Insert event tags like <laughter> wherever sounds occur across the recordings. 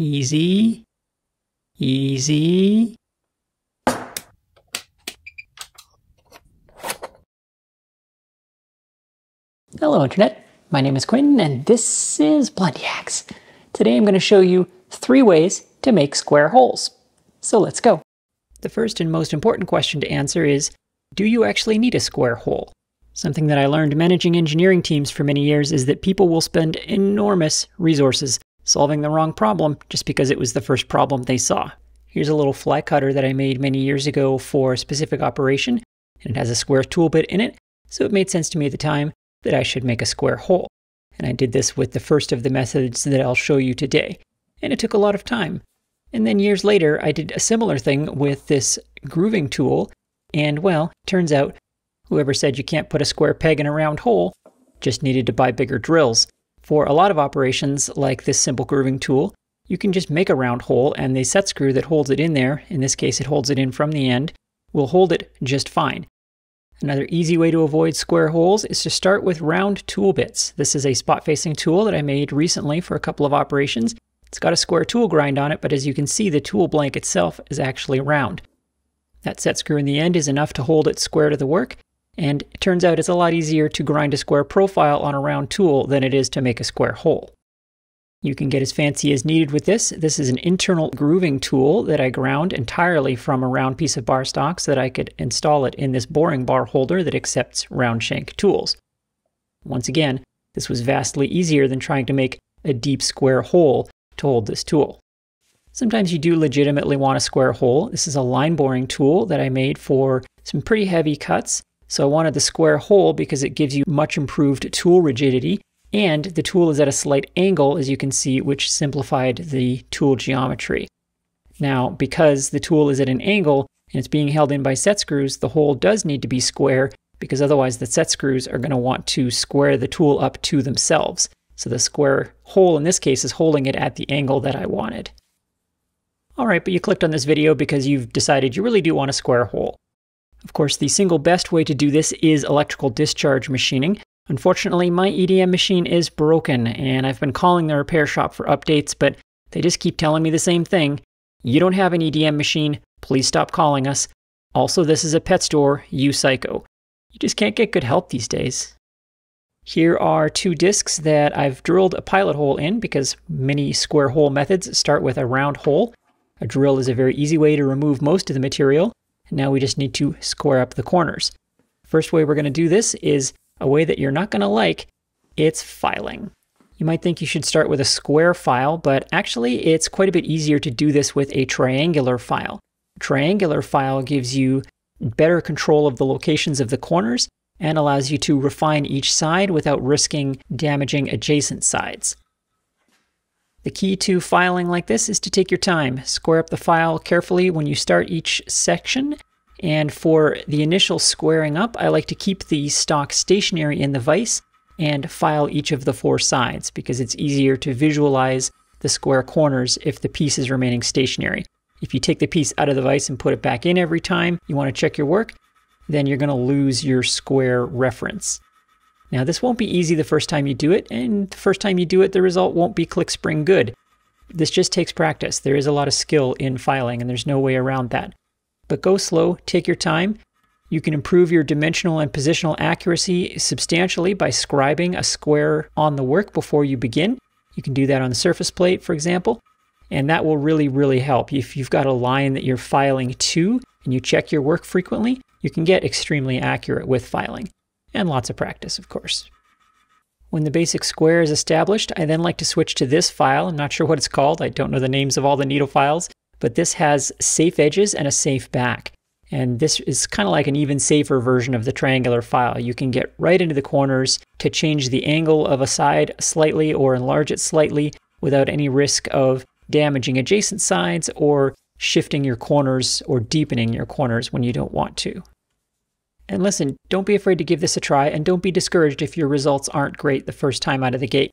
Easy. Easy. Hello, Internet. My name is Quinn, and this is Blondihacks. Today I'm going to show you three ways to make square holes. So let's go. The first and most important question to answer is, do you actually need a square hole? Something that I learned managing engineering teams for many years is that people will spend enormous resources solving the wrong problem just because it was the first problem they saw. Here's a little fly cutter that I made many years ago for a specific operation, and it has a square tool bit in it, so it made sense to me at the time that I should make a square hole. And I did this with the first of the methods that I'll show you today. And it took a lot of time. And then years later, I did a similar thing with this grooving tool, and well, turns out whoever said you can't put a square peg in a round hole just needed to buy bigger drills. For a lot of operations, like this simple grooving tool, you can just make a round hole and the set screw that holds it in there, in this case it holds it in from the end, will hold it just fine. Another easy way to avoid square holes is to start with round tool bits. This is a spot facing tool that I made recently for a couple of operations. It's got a square tool grind on it, but as you can see, the tool blank itself is actually round. That set screw in the end is enough to hold it square to the work, and it turns out it's a lot easier to grind a square profile on a round tool than it is to make a square hole. You can get as fancy as needed with this. This is an internal grooving tool that I ground entirely from a round piece of bar stock so that I could install it in this boring bar holder that accepts round shank tools. Once again, this was vastly easier than trying to make a deep square hole to hold this tool. Sometimes you do legitimately want a square hole. This is a line boring tool that I made for some pretty heavy cuts. So I wanted the square hole because it gives you much improved tool rigidity and the tool is at a slight angle, as you can see, which simplified the tool geometry. Now, because the tool is at an angle and it's being held in by set screws, the hole does need to be square because otherwise the set screws are going to want to square the tool up to themselves. So the square hole in this case is holding it at the angle that I wanted. All right, but you clicked on this video because you've decided you really do want a square hole. Of course, the single best way to do this is electrical discharge machining, Unfortunately, my EDM machine is broken, and I've been calling the repair shop for updates, but they just keep telling me the same thing. You don't have an EDM machine, please stop calling us. Also, this is a pet store, you psycho. You just can't get good help these days. Here are two discs that I've drilled a pilot hole in because many square hole methods start with a round hole. A drill is a very easy way to remove most of the material. Now we just need to square up the corners. First way we're going to do this is a way that you're not going to like, it's filing. You might think you should start with a square file, but actually it's quite a bit easier to do this with a triangular file. Triangular file gives you better control of the locations of the corners and allows you to refine each side without risking damaging adjacent sides. The key to filing like this is to take your time. Square up the file carefully when you start each section and for the initial squaring up, I like to keep the stock stationary in the vise and file each of the four sides because it's easier to visualize the square corners if the piece is remaining stationary. If you take the piece out of the vise and put it back in every time you want to check your work, then you're going to lose your square reference. Now this won't be easy the first time you do it, and the first time you do it, the result won't be Clickspring good. This just takes practice. There is a lot of skill in filing, and there's no way around that but go slow, take your time. You can improve your dimensional and positional accuracy substantially by scribing a square on the work before you begin. You can do that on the surface plate, for example, and that will really, really help. If you've got a line that you're filing to and you check your work frequently, you can get extremely accurate with filing, and lots of practice, of course. When the basic square is established, I then like to switch to this file. I'm not sure what it's called. I don't know the names of all the needle files but this has safe edges and a safe back. And this is kind of like an even safer version of the triangular file. You can get right into the corners to change the angle of a side slightly or enlarge it slightly without any risk of damaging adjacent sides or shifting your corners or deepening your corners when you don't want to. And listen, don't be afraid to give this a try and don't be discouraged if your results aren't great the first time out of the gate.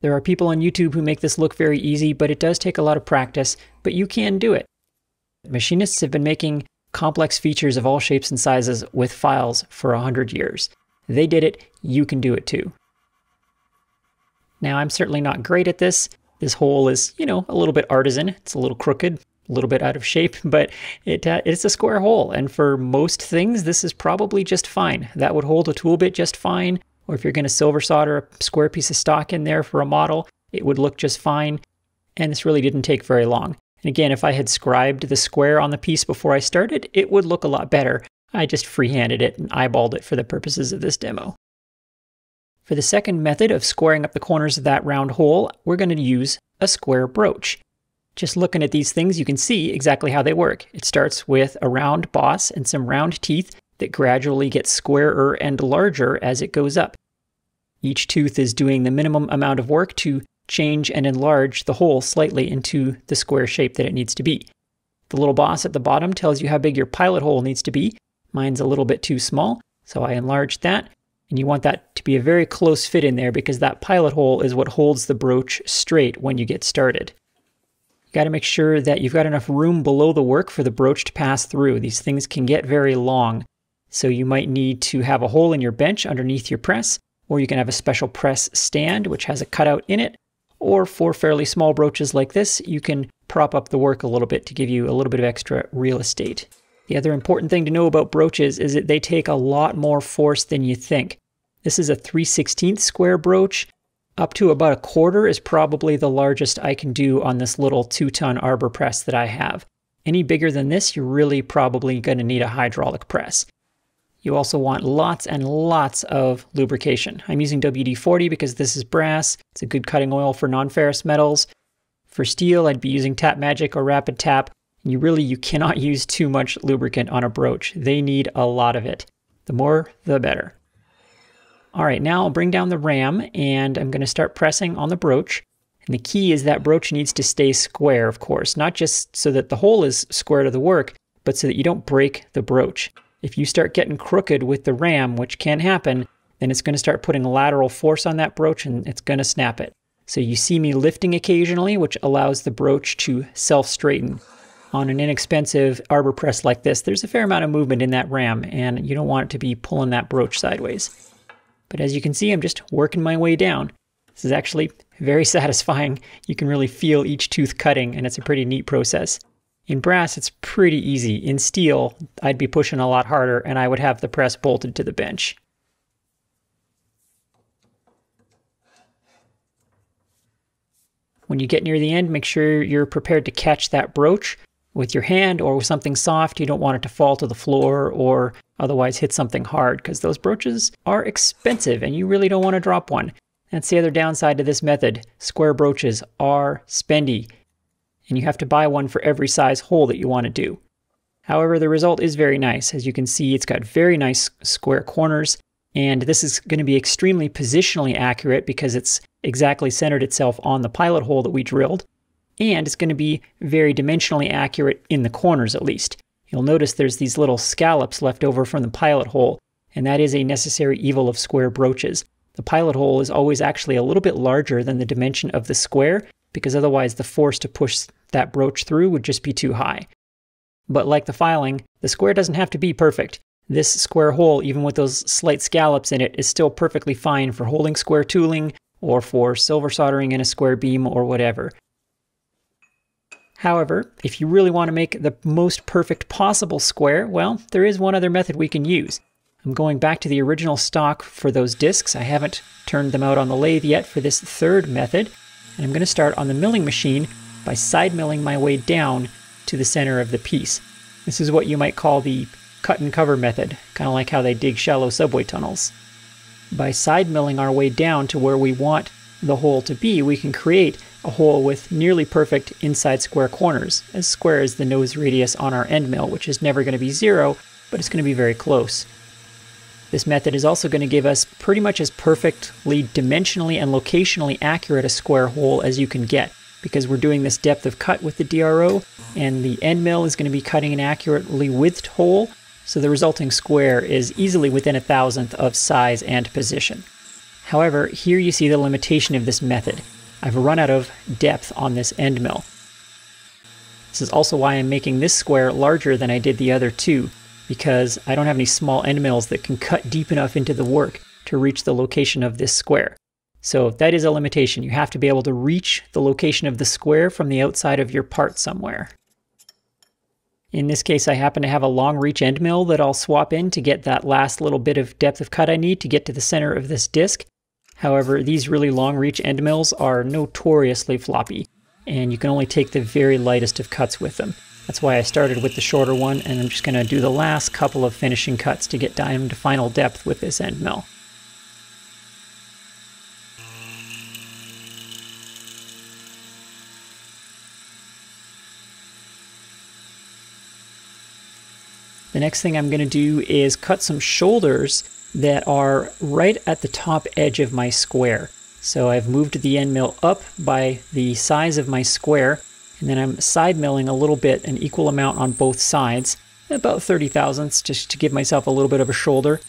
There are people on YouTube who make this look very easy, but it does take a lot of practice, but you can do it. Machinists have been making complex features of all shapes and sizes with files for 100 years. They did it, you can do it too. Now, I'm certainly not great at this. This hole is, you know, a little bit artisan. It's a little crooked, little bit out of shape, <laughs> but it uh, it's a square hole. And for most things, this is probably just fine. That would hold a tool bit just fine. Or if you're going to silver solder a square piece of stock in there for a model, it would look just fine. And this really didn't take very long. And again, if I had scribed the square on the piece before I started, it would look a lot better. I just freehanded it and eyeballed it for the purposes of this demo. For the second method of squaring up the corners of that round hole, we're going to use a square broach. Just looking at these things, you can see exactly how they work. It starts with a round boss and some round teeth that gradually get squarer and larger as it goes up. Each tooth is doing the minimum amount of work to change and enlarge the hole slightly into the square shape that it needs to be. The little boss at the bottom tells you how big your pilot hole needs to be. Mine's a little bit too small, so I enlarged that. And you want that to be a very close fit in there because that pilot hole is what holds the broach straight when you get started. Got to make sure that you've got enough room below the work for the broach to pass through. These things can get very long, so you might need to have a hole in your bench underneath your press, or you can have a special press stand which has a cutout in it, or for fairly small broaches like this, you can prop up the work a little bit to give you a little bit of extra real estate. The other important thing to know about broaches is that they take a lot more force than you think. This is a 3 16th square broach. Up to about a quarter is probably the largest I can do on this little two ton arbor press that I have. Any bigger than this, you're really probably going to need a hydraulic press. You also want lots and lots of lubrication. I'm using WD-40 because this is brass. It's a good cutting oil for non-ferrous metals. For steel, I'd be using Tap Magic or Rapid Tap. You really you cannot <laughs> use too much lubricant on a broach. They need a lot of it. The more, the better. All right, now I'll bring down the ram and I'm going to start pressing on the broach. And the key is that broach needs to stay square, of course, not just so that the hole is square to the work, but so that you don't break the broach. If you start getting crooked with the ram, which can happen, then it's going to start putting lateral force on that broach and it's going to snap it. So you see me lifting occasionally, which allows the broach to self-straighten. On an inexpensive arbor press like this, there's a fair amount of movement in that ram, and you don't want it to be pulling that broach sideways. But as you can see, I'm just working my way down. This is actually very <laughs> satisfying. You can really feel each tooth cutting, and it's a pretty neat process. In brass, it's pretty easy. In steel, I'd be pushing a lot harder, and I would have the press bolted to the bench. When you get near the end, make sure you're prepared to catch that broach with your hand or with something soft. You don't want it to fall to the floor or otherwise hit something hard because those broaches are expensive and you really don't want to drop one. That's the other downside to this method. Square broaches are spendy and you have to buy one for every size hole that you want to do. However, the result is very nice. As you can see, it's got very nice square corners and this is going to be extremely positionally accurate because it's exactly centered itself on the pilot hole that we drilled and it's going to be very dimensionally accurate in the corners at least. You'll notice there's these little scallops left over from the pilot hole, and that is a necessary evil of square broaches. The pilot hole is always actually a little bit larger than the dimension of the square, because otherwise the force to push that broach through would just be too high. But like the filing, the square doesn't have to be perfect. This square hole, even with those slight scallops in it, is still perfectly fine for holding square tooling or for silver soldering in a square beam or whatever. However, if you really want to make the most perfect possible square, well, there is one other method we can use. I'm going back to the original stock for those discs. I haven't turned them out on the lathe yet for this third method. And I'm going to start on the milling machine by side milling my way down to the center of the piece. This is what you might call the cut and cover method, kind of like how they dig shallow subway tunnels. By side milling our way down to where we want the hole to be, we can create a hole with nearly perfect inside square corners, as square as the nose radius on our end mill, which is never going to be zero, but it's going to be very close. This method is also going to give us pretty much as perfectly dimensionally and locationally accurate a square hole as you can get, because we're doing this depth of cut with the DRO, and the end mill is going to be cutting an accurately widthed hole, so the resulting square is easily within a thousandth of size and position. However, here you see the limitation of this method. I've run out of depth on this end mill. This is also why I'm making this square larger than I did the other two, because I don't have any small end mills that can cut deep enough into the work to reach the location of this square. So that is a limitation. You have to be able to reach the location of the square from the outside of your part somewhere. In this case, I happen to have a long reach end mill that I'll swap in to get that last little bit of depth of cut I need to get to the center of this disc. However, these really long reach end mills are notoriously floppy, and you can only take the very lightest of cuts with them. That's why I started with the shorter one, and I'm just going to do the last couple of finishing cuts to get down to final depth with this end mill. The next thing I'm going to do is cut some shoulders that are right at the top edge of my square. So I've moved the end mill up by the size of my square, and then I'm side milling a little bit, an equal amount on both sides, about 30 thousandths, just to give myself a little bit of a shoulder.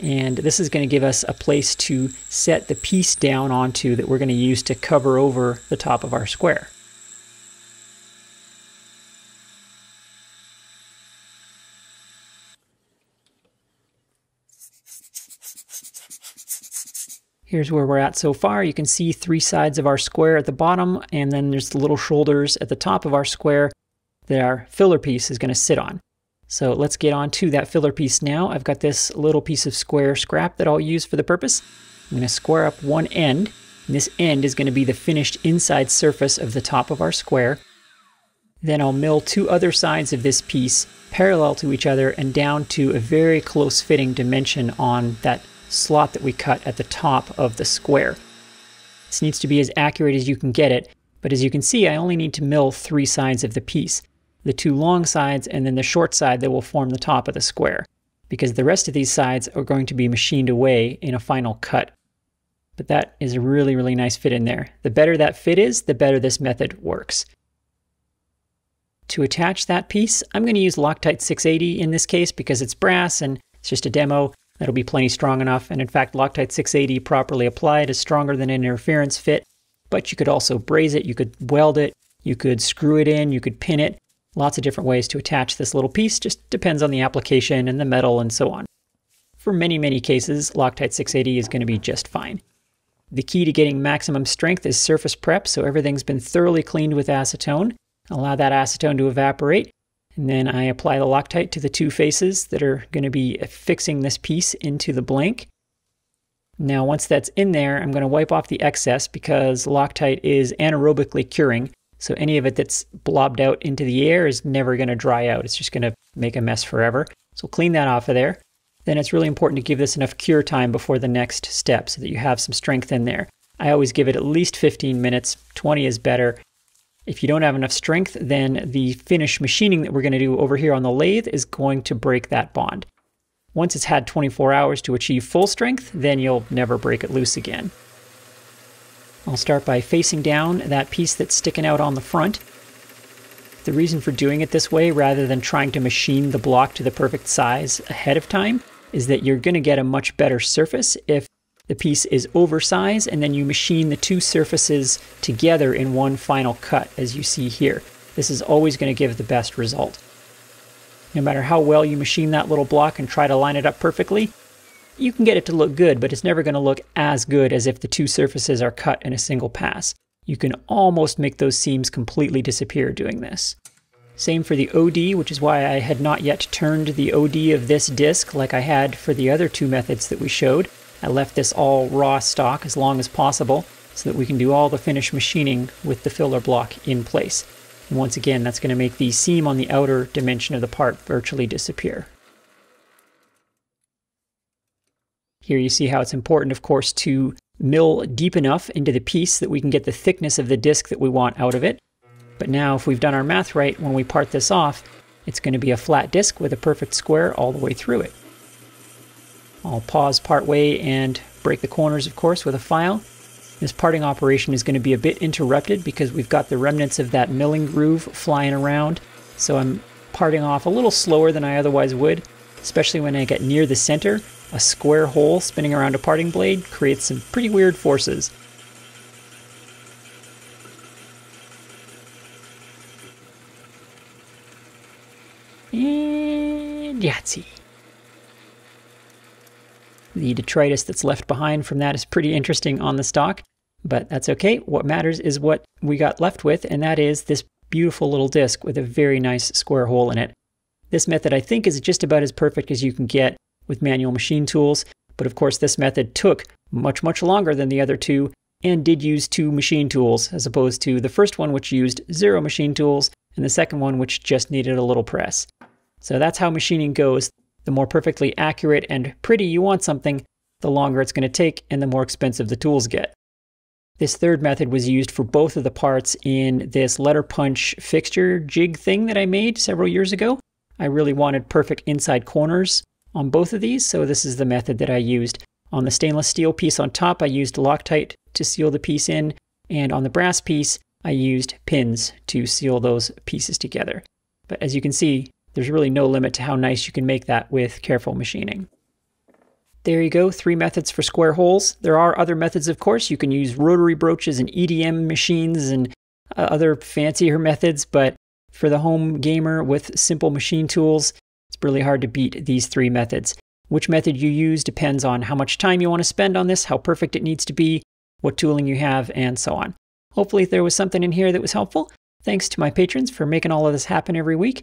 And this is going to give us a place to set the piece down onto that we're going to use to cover over the top of our square. Here's where we're at so far. You can see three sides of our square at the bottom, and then there's the little shoulders at the top of our square that our filler piece is going to sit on. So let's get on to that filler piece now. I've got this little piece of square scrap that I'll use for the purpose. I'm going to square up one end, and this end is going to be the finished inside surface of the top of our square. Then I'll mill two other sides of this piece parallel to each other and down to a very close fitting dimension on that slot that we cut at the top of the square. This needs to be as accurate as you can get it, but as you can see, I only need to mill three sides of the piece. The two long sides and then the short side that will form the top of the square, because the rest of these sides are going to be machined away in a final cut. But that is a really, really nice fit in there. The better that fit is, the better this method works. To attach that piece, I'm going to use Loctite 680 in this case because it's brass and it's just a demo. That'll be plenty strong enough, and in fact, Loctite 680 properly applied is stronger than an interference fit, but you could also braze it, you could weld it, you could screw it in, you could pin it. Lots of different ways to attach this little piece, just depends on the application and the metal and so on. For many, many cases, Loctite 680 is going to be just fine. The key to getting maximum strength is surface prep, so everything's been thoroughly cleaned with acetone. Allow that acetone to evaporate, and then I apply the Loctite to the two faces that are going to be fixing this piece into the blank. Now once that's in there, I'm going to wipe off the excess because Loctite is anaerobically curing. So any of it that's blobbed out into the air is never going to dry out. It's just going to make a mess forever. So clean that off of there. Then it's really important to give this enough cure time before the next step so that you have some strength in there. I always give it at least 15 minutes. 20 is better. If you don't have enough strength, then the finish machining that we're going to do over here on the lathe is going to break that bond. Once it's had 24 hours to achieve full strength, then you'll never break it loose again. I'll start by facing down that piece that's sticking out on the front. The reason for doing it this way, rather than trying to machine the block to the perfect size ahead of time, is that you're going to get a much better surface if the piece is oversized and then you machine the two surfaces together in one final cut as you see here. This is always going to give the best result. No matter how well you machine that little block and try to line it up perfectly, you can get it to look good, but it's never going to look as good as if the two surfaces are cut in a single pass. You can almost make those seams completely disappear doing this. Same for the OD, which is why I had not yet turned the OD of this disc like I had for the other two methods that we showed. I left this all raw stock as long as possible so that we can do all the finish machining with the filler block in place. And once again, that's going to make the seam on the outer dimension of the part virtually disappear. Here you see how it's important, of course, to mill deep enough into the piece that we can get the thickness of the disc that we want out of it. But now if we've done our math right, when we part this off, it's going to be a flat disc with a perfect square all the way through it. I'll pause partway and break the corners, of course, with a file. This parting operation is going to be a bit interrupted because we've got the remnants of that milling groove flying around. So I'm parting off a little slower than I otherwise would, especially when I get near the center. A square hole spinning around a parting blade creates some pretty weird forces. And Yahtzee. The detritus that's left behind from that is pretty interesting on the stock, but that's okay. What matters is what we got left with, and that is this beautiful little disc with a very nice square hole in it. This method I think is just about as perfect as you can get with manual machine tools, but of course this method took much, much longer than the other two and did use two machine tools as opposed to the first one which used zero machine tools and the second one which just needed a little press. So that's how machining goes. The more perfectly accurate and pretty you want something, the longer it's going to take and the more expensive the tools get. This third method was used for both of the parts in this letter punch fixture jig thing that I made several years ago. I really wanted perfect inside corners on both of these, so this is the method that I used. On the stainless steel piece on top, I used Loctite to seal the piece in, and on the brass piece, I used pins to seal those pieces together. But as you can see, there's really no limit to how nice you can make that with careful machining. There you go, three methods for square holes. There are other methods, of course. You can use rotary broaches and EDM machines and uh, other fancier methods, but for the home gamer with simple machine tools, it's really hard to beat these three methods. Which method you use depends on how much time you want to spend on this, how perfect it needs to be, what tooling you have, and so on. Hopefully there was something in here that was helpful. Thanks to my patrons for making all of this happen every week,